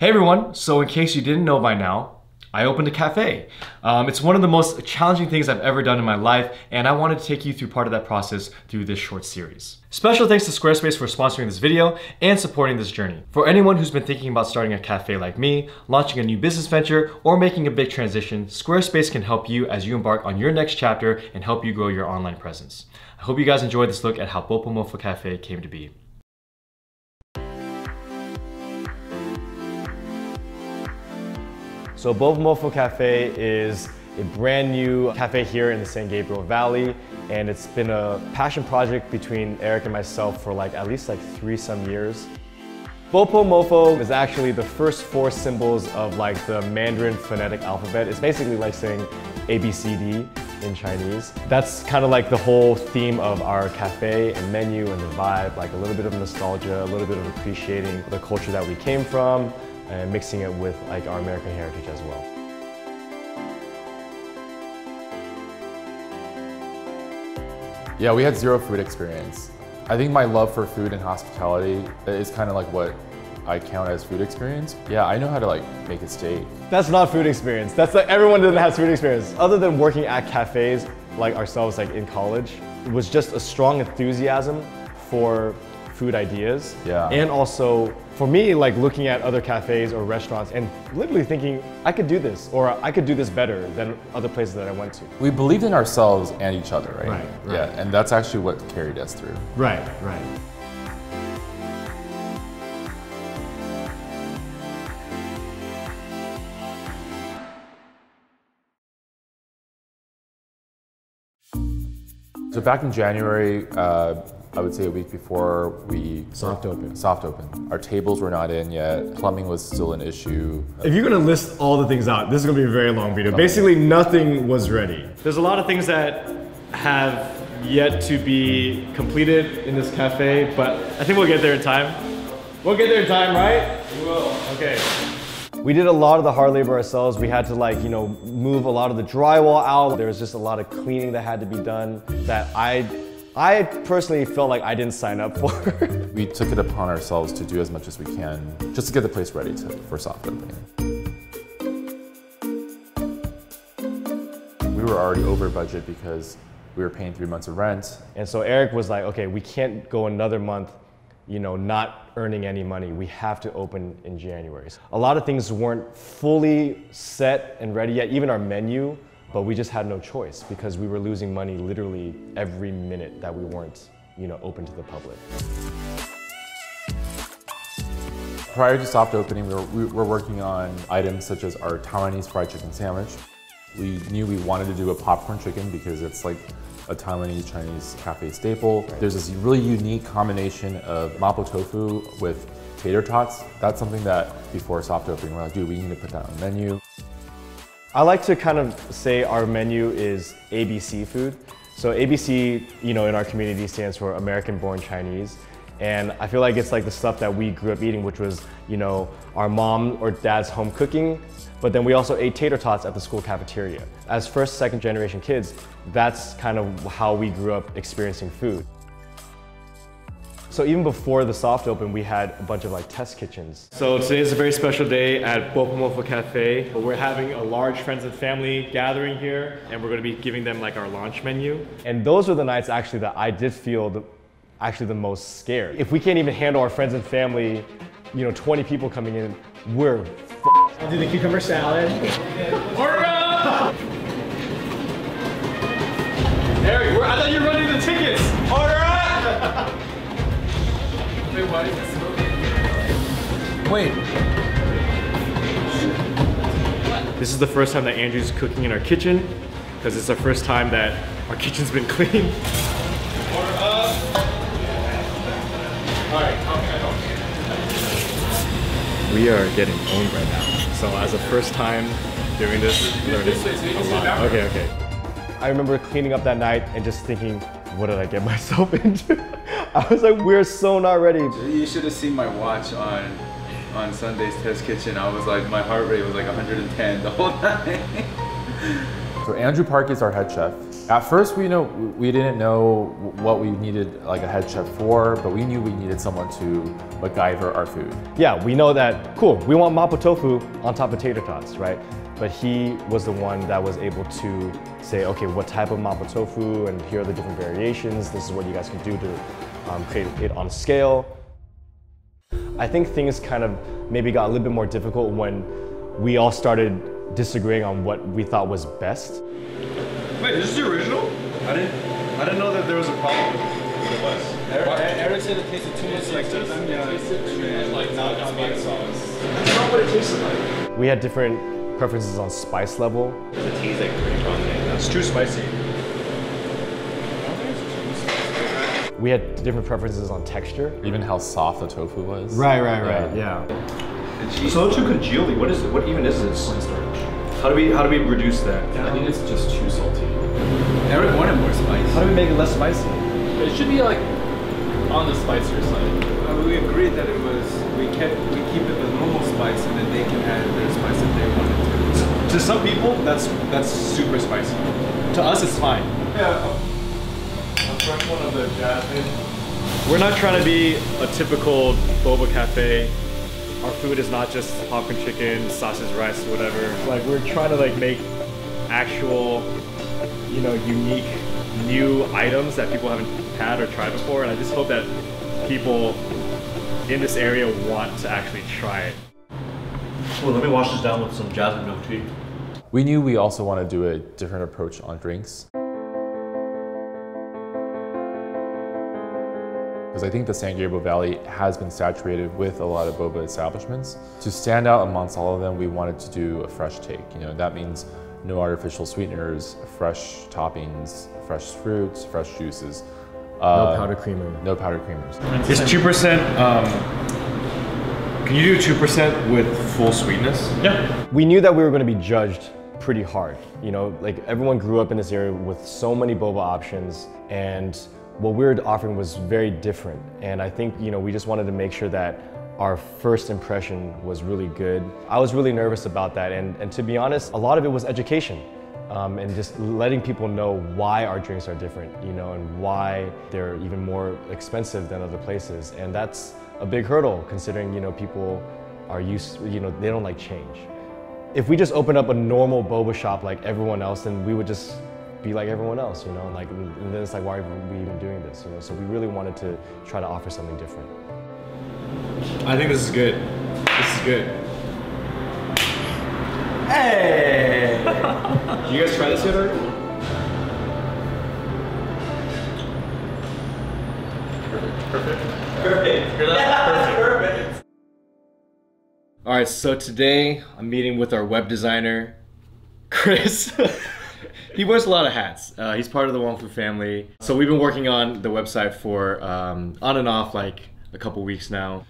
Hey everyone, so in case you didn't know by now, I opened a cafe. Um, it's one of the most challenging things I've ever done in my life, and I wanted to take you through part of that process through this short series. Special thanks to Squarespace for sponsoring this video and supporting this journey. For anyone who's been thinking about starting a cafe like me, launching a new business venture, or making a big transition, Squarespace can help you as you embark on your next chapter and help you grow your online presence. I hope you guys enjoyed this look at how Bopomofo Cafe came to be. So Bopomofo Cafe is a brand new cafe here in the San Gabriel Valley and it's been a passion project between Eric and myself for like at least like three some years. Bopomofo is actually the first four symbols of like the Mandarin phonetic alphabet. It's basically like saying ABCD in Chinese. That's kind of like the whole theme of our cafe and menu and the vibe, like a little bit of nostalgia, a little bit of appreciating the culture that we came from, and mixing it with like our American heritage as well. Yeah, we had zero food experience. I think my love for food and hospitality is kind of like what I count as food experience. Yeah, I know how to like make a steak. That's not food experience. That's like everyone doesn't have food experience. Other than working at cafes like ourselves like in college, it was just a strong enthusiasm for food ideas. Yeah. And also for me, like looking at other cafes or restaurants and literally thinking, I could do this or I could do this better than other places that I went to. We believed in ourselves and each other, right? Right, right. Yeah, and that's actually what carried us through. Right, right. So back in January, uh, I would say a week before we Soft open. soft open. Our tables were not in yet. Plumbing was still an issue. If you're gonna list all the things out, this is gonna be a very long video. Basically, nothing was ready. There's a lot of things that have yet to be completed in this cafe, but I think we'll get there in time. We'll get there in time, right? We will. Okay. We did a lot of the hard labor ourselves. We had to like, you know, move a lot of the drywall out. There was just a lot of cleaning that had to be done that I I personally felt like I didn't sign up for. We took it upon ourselves to do as much as we can just to get the place ready to, for soft opening. We were already over budget because we were paying three months of rent. And so Eric was like, okay, we can't go another month, you know, not earning any money. We have to open in January. A lot of things weren't fully set and ready yet, even our menu, but we just had no choice because we were losing money literally every minute that we weren't, you know, open to the public. Prior to soft opening, we were, we were working on items such as our Taiwanese fried chicken sandwich. We knew we wanted to do a popcorn chicken because it's like a Taiwanese Chinese cafe staple. There's this really unique combination of mapo tofu with tater tots. That's something that before soft opening, we're like, dude, we need to put that on the menu. I like to kind of say our menu is ABC food. So ABC, you know, in our community stands for American Born Chinese. And I feel like it's like the stuff that we grew up eating, which was, you know, our mom or dad's home cooking. But then we also ate tater tots at the school cafeteria. As first, second generation kids, that's kind of how we grew up experiencing food. So even before the soft open, we had a bunch of like test kitchens. So today is a very special day at Bopomofo Cafe. We're having a large friends and family gathering here, and we're gonna be giving them like our launch menu. And those are the nights actually that I did feel the, actually the most scared. If we can't even handle our friends and family, you know, 20 people coming in, we're I'll do the cucumber salad. Eric, I thought you were Wait, This is the first time that Andrew's cooking in our kitchen because it's the first time that our kitchen's been cleaned. We are getting owned right now. So as a first time doing this, learning a lot. Okay, okay. I remember cleaning up that night and just thinking, what did I get myself into? I was like, we're so not ready. You should have seen my watch on on Sunday's test kitchen. I was like, my heart rate was like 110 the whole time. So Andrew Park is our head chef. At first, we know we didn't know what we needed like a head chef for, but we knew we needed someone to MacGyver our food. Yeah, we know that, cool, we want mapo tofu on top of tater tots, right? But he was the one that was able to say, okay, what type of mapo tofu, and here are the different variations. This is what you guys can do to um, create it on scale. I think things kind of maybe got a little bit more difficult when we all started disagreeing on what we thought was best. Wait, is this is the original? I didn't. I didn't know that there was a problem with what it was. Eric said it tasted too much like this. like not spice sauce. That's not what it tasted like. We had different preferences on spice level. The tea said it's too spicy. We had different preferences on texture. Even how soft the tofu was. Right, right, right, Yeah. Soju congealy. What is it? What even is this? How do we how do we reduce that? I think it's just too salty. Eric wanted more spice. How do we make it less spicy? It should be like on the spicier side. Uh, we agreed that it was we kept we keep it the normal spice and then they can add their spice if they wanted to. To some people, that's that's super spicy. To us, it's fine. Yeah. A fresh one of the jasmine. We're not trying to be a typical boba cafe. Our food is not just popcorn chicken, sausage, rice, whatever. Like we're trying to like make actual, you know, unique new items that people haven't had or tried before. And I just hope that people in this area want to actually try it. Well, let me wash this down with some jasmine milk tea. We knew we also want to do a different approach on drinks. Because I think the San Gabriel Valley has been saturated with a lot of boba establishments. To stand out amongst all of them, we wanted to do a fresh take. You know, that means no artificial sweeteners, fresh toppings, fresh fruits, fresh juices. No Uh, powder creamer. No powder creamers. It's two percent? Um, can you do two percent with full sweetness? Yeah. we knew that we were going to be judged pretty hard. You know, like everyone grew up in this area with so many boba options, and what we were offering was very different. And I think, you know, we just wanted to make sure that our first impression was really good. I was really nervous about that, and, and to be honest, a lot of it was education. Um, and just letting people know why our drinks are different, you know, and why they're even more expensive than other places. And that's a big hurdle considering, you know, people are used, you know, they don't like change. If we just opened up a normal boba shop like everyone else, then we would just be like everyone else, you know, like, and then it's like, why are we even doing this, you know? So we really wanted to try to offer something different. I think this is good. This is good. Hey! Did you guys try this yet already? Perfect, perfect, perfect. Perfect. All right, so today I'm meeting with our web designer, Chris. he wears a lot of hats. Uh, he's part of the Wong Fu family. So we've been working on the website for um, on and off like a couple weeks now.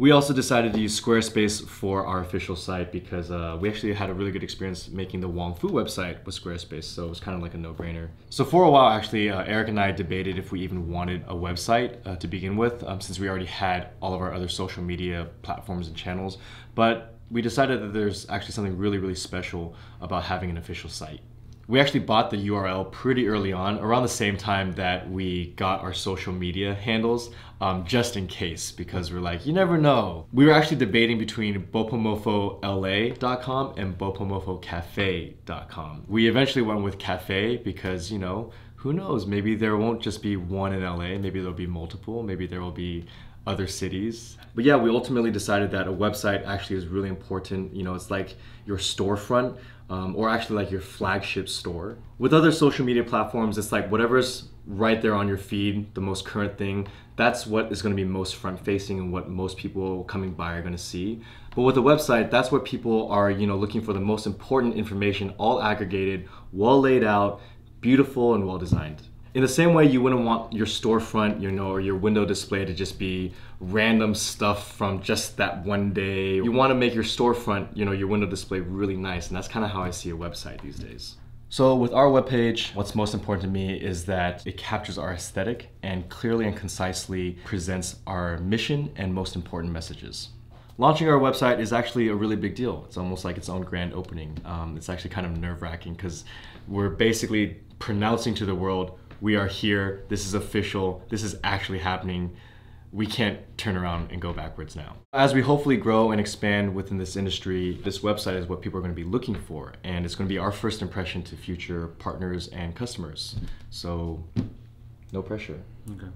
We also decided to use Squarespace for our official site because uh, we actually had a really good experience making the Wong Fu website with Squarespace, so it was kind of like a no-brainer. So for a while, actually, uh, Eric and I debated if we even wanted a website uh, to begin with, um, since we already had all of our other social media platforms and channels. But we decided that there's actually something really, really special about having an official site. We actually bought the URL pretty early on, around the same time that we got our social media handles, um, just in case, because we're like, you never know. We were actually debating between bopomofo.la.com and bopomofocafe.com. We eventually went with cafe because, you know, who knows, maybe there won't just be one in LA, maybe there'll be multiple, maybe there will be other cities. But yeah, we ultimately decided that a website actually is really important. You know, it's like your storefront um, or actually like your flagship store. With other social media platforms, it's like whatever's right there on your feed, the most current thing, that's what is going to be most front facing and what most people coming by are going to see. But with a website, that's where people are, you know, looking for the most important information, all aggregated, well laid out, beautiful and well designed. In the same way, you wouldn't want your storefront, you know, or your window display to just be random stuff from just that one day. You want to make your storefront, you know, your window display really nice, and that's kind of how I see a website these days. So with our webpage, what's most important to me is that it captures our aesthetic and clearly and concisely presents our mission and most important messages. launching our website is actually a really big deal. It's almost like its own grand opening. Um, it's actually kind of nerve wracking because we're basically pronouncing to the world, we are here, this is official, this is actually happening. We can't turn around and go backwards now. As we hopefully grow and expand within this industry, this website is what people are going to be looking for, and it's going to be our first impression to future partners and customers. So, no pressure. Okay.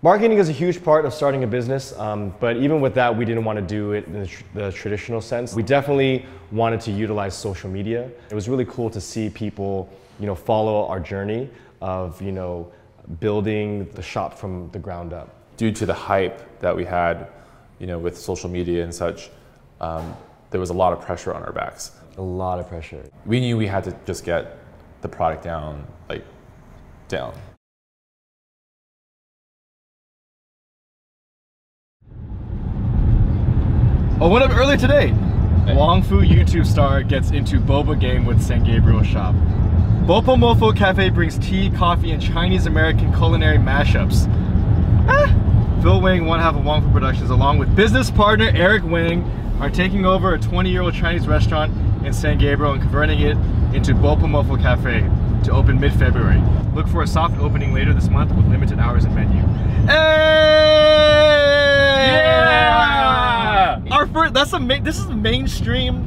Marketing is a huge part of starting a business, um, but even with that, we didn't want to do it in the, tr- the traditional sense. We definitely wanted to utilize social media. It was really cool to see people, you know, follow our journey of, you know, building the shop from the ground up. Due to the hype that we had, you know, with social media and such, um, there was a lot of pressure on our backs. A lot of pressure. We knew we had to just get the product down, like down. Oh, what up earlier today? Wong Fu YouTube star gets into boba game with San Gabriel shop. Bopo Mofo Cafe brings tea, coffee, and Chinese American culinary mashups. Ah! Phil Wang, one half of Wong Fu Productions, along with business partner Eric Wang, are taking over a 20-year-old Chinese restaurant in San Gabriel and converting it into Bopo Mofo Cafe to open mid-February. Look for a soft opening later this month with limited hours and menu. Hey! Yeah! Our first, that's a main, this is mainstream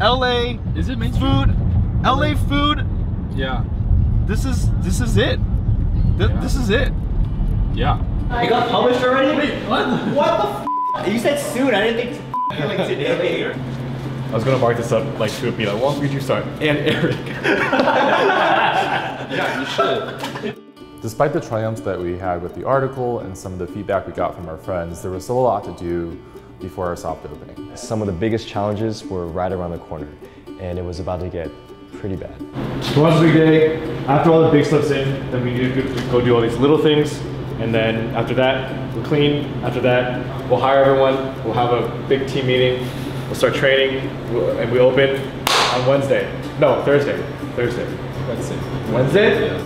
LA Is it mainstream? food, LA food. Yeah. This is this is it. Th- Yeah. This is it. Yeah. It got published already? Wait, what? What the f? You said soon. I didn't think it's like today. Later. I was gonna mark this up like to be like Wong Future Star and Eric. Yeah, you should. Despite the triumphs that we had with the article and some of the feedback we got from our friends, there was still a lot to do before our soft opening. Some of the biggest challenges were right around the corner, and it was about to get pretty bad. Tomorrow's a big day. After all the big stuff's in, then we need to go- go do all these little things. And then after that, we'll clean. After that, we'll hire everyone. We'll have a big team meeting. We'll start training, we'll- and we open on Wednesday. No, Thursday. Thursday. Wednesday. Wednesday?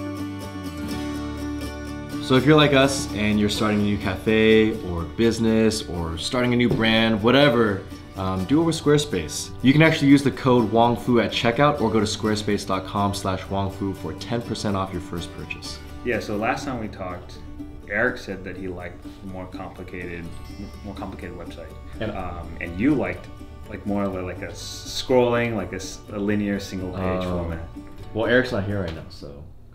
So if you're like us and you're starting a new cafe or business or starting a new brand, whatever, um, do it with Squarespace. You can actually use the code WongFu at checkout or go to squarespace.com slash WongFu for 10% off your first purchase. Yeah, so last time we talked, Eric said that he liked more complicated, more complicated website, And- um, and you liked like more of a, like a scrolling, like a linear single page Oh. format. Well, Eric's not here right now, so.